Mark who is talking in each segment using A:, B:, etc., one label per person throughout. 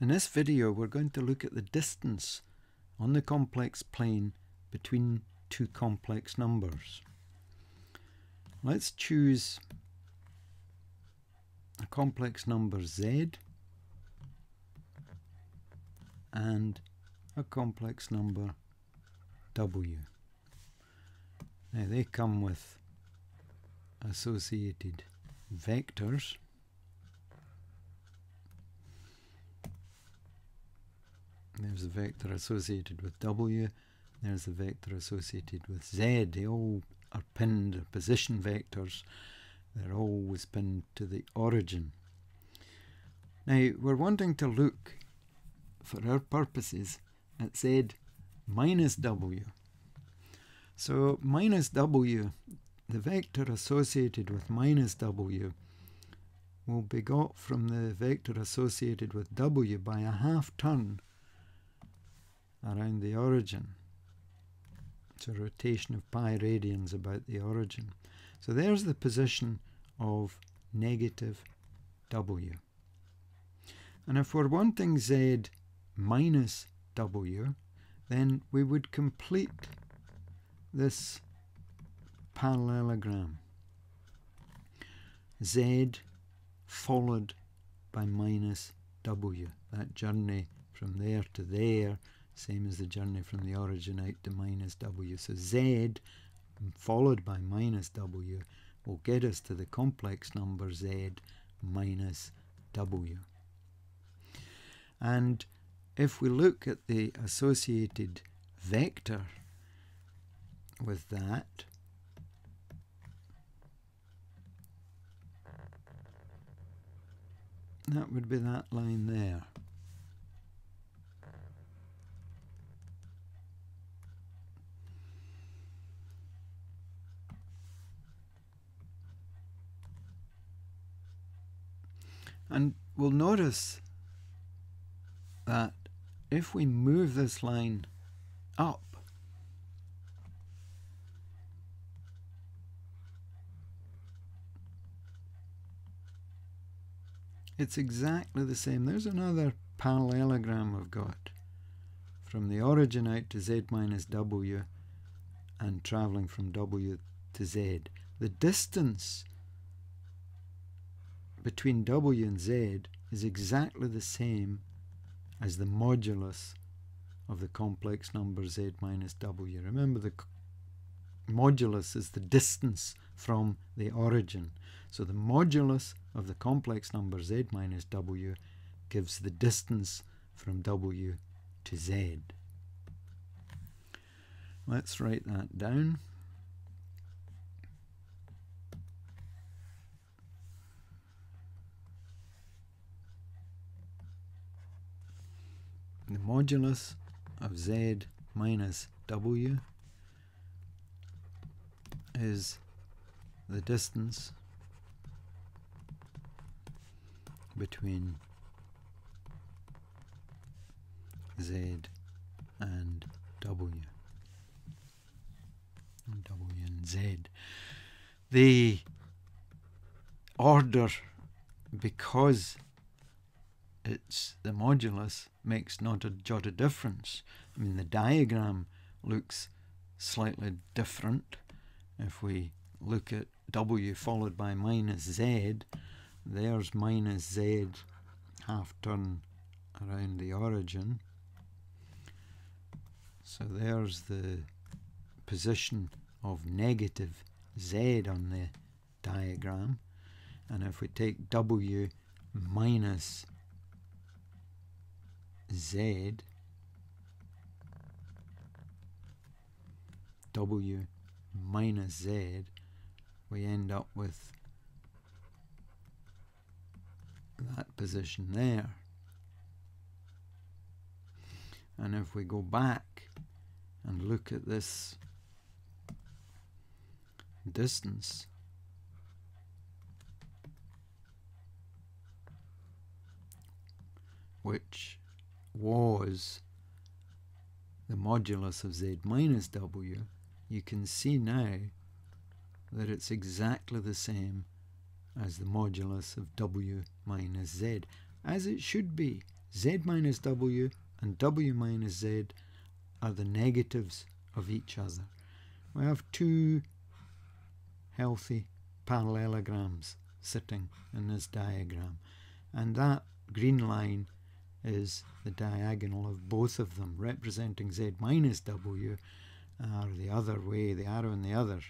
A: In this video we're going to look at the distance on the complex plane between two complex numbers. Let's choose a complex number z and a complex number w. Now they come with associated vectors there's a vector associated with w there's a vector associated with z. They all are pinned position vectors. They're always pinned to the origin. Now we're wanting to look for our purposes at z minus w. So minus w the vector associated with minus w will be got from the vector associated with w by a half turn around the origin. It's a rotation of pi radians about the origin. So there's the position of negative w. And if we're wanting z minus w, then we would complete this parallelogram. Z followed by minus W. That journey from there to there, same as the journey from the origin out to minus W. So Z followed by minus W will get us to the complex number Z minus W. And if we look at the associated vector with that, that would be that line there. And we'll notice that if we move this line up, it's exactly the same. There's another parallelogram we've got from the origin out to z minus w and travelling from w to z. The distance between w and z is exactly the same as the modulus of the complex number z minus w. Remember the modulus is the distance from the origin. So the modulus of the complex number z minus w gives the distance from w to z. Let's write that down. The modulus of z minus w is the distance between Z and W. W and Z. The order, because it's the modulus, makes not a jot of difference. I mean, the diagram looks slightly different. If we look at W followed by minus Z, there's minus Z half turn around the origin. So there's the position of negative Z on the diagram. And if we take W minus Z, W minus Z, we end up with that position there. And if we go back and look at this distance, which was the modulus of z minus w, you can see now that it's exactly the same as the modulus of w minus z, as it should be. z minus w and w minus z are the negatives of each other. We have two healthy parallelograms sitting in this diagram and that green line is the diagonal of both of them representing z minus w or the other way, the arrow in the other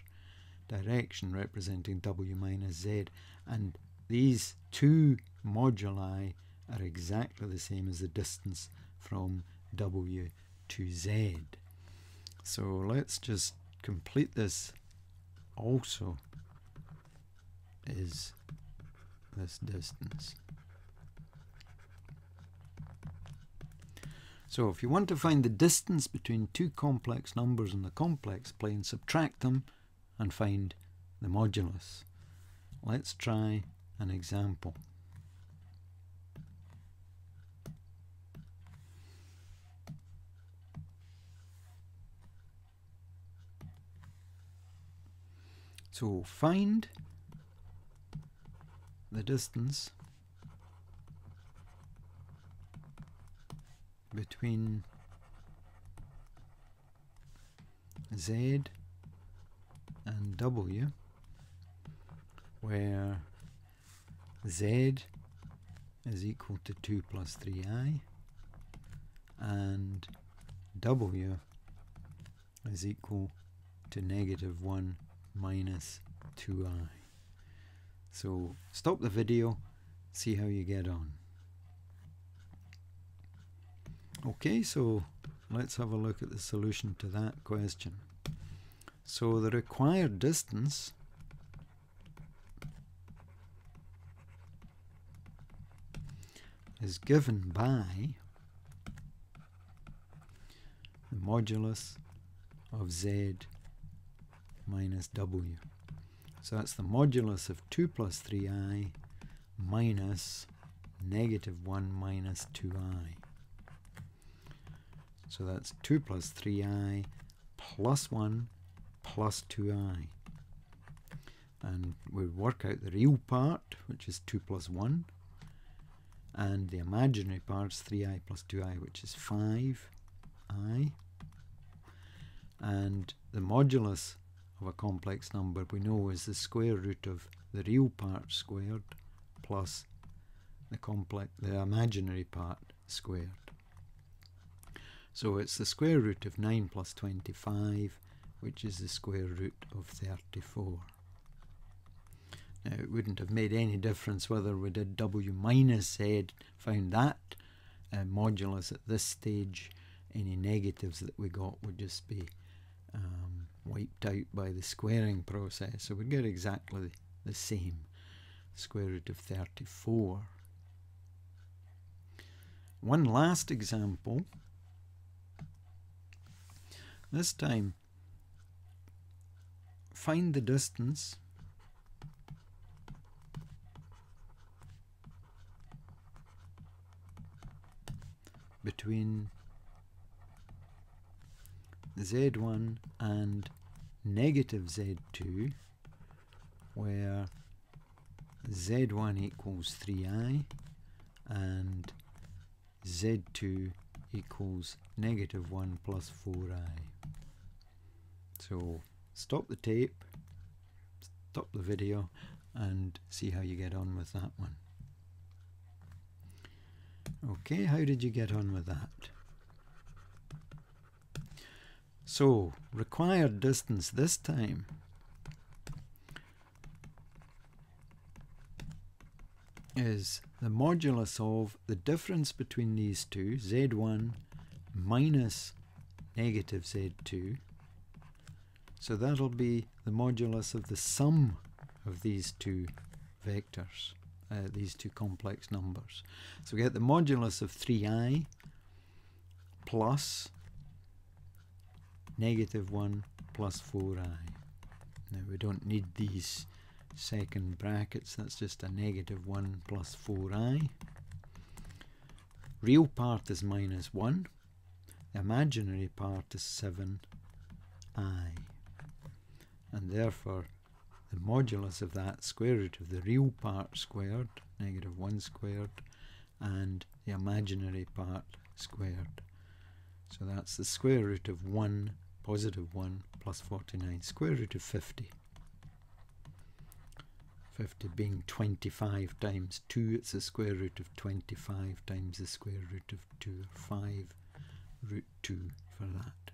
A: direction representing w minus z and these two moduli are exactly the same as the distance from w to z. So let's just complete this also is this distance. So if you want to find the distance between two complex numbers in the complex plane, subtract them and find the modulus. Let's try an example. So find the distance between Z and W where Z is equal to 2 plus 3i and W is equal to negative 1 minus 2i. So stop the video, see how you get on. Okay, so let's have a look at the solution to that question. So the required distance is given by the modulus of z minus w. So that's the modulus of 2 plus 3i minus negative 1 minus 2i. So that's 2 plus 3i plus 1 plus 2i. And we work out the real part, which is 2 plus 1. And the imaginary part is 3i plus 2i, which is 5i. And the modulus of a complex number we know is the square root of the real part squared plus the complex the imaginary part squared. So it's the square root of 9 plus 25, which is the square root of 34. Now it wouldn't have made any difference whether we did w minus z, found that uh, modulus at this stage, any negatives that we got would just be um, wiped out by the squaring process. So we'd get exactly the same square root of 34. One last example this time, find the distance between z1 and negative z2 where z1 equals 3i and z2 equals negative 1 plus 4i. So stop the tape, stop the video and see how you get on with that one. Okay, how did you get on with that? So, required distance this time is the modulus of the difference between these two, z1 minus negative z2 so that'll be the modulus of the sum of these two vectors, uh, these two complex numbers. So we get the modulus of 3i plus negative 1 plus 4i. Now we don't need these second brackets, that's just a negative 1 plus 4i. Real part is minus 1, the imaginary part is 7i and therefore the modulus of that square root of the real part squared, negative 1 squared, and the imaginary part squared. So that's the square root of 1, positive 1, plus 49, square root of 50. 50 being 25 times 2, it's the square root of 25 times the square root of 2, 5 root 2 for that.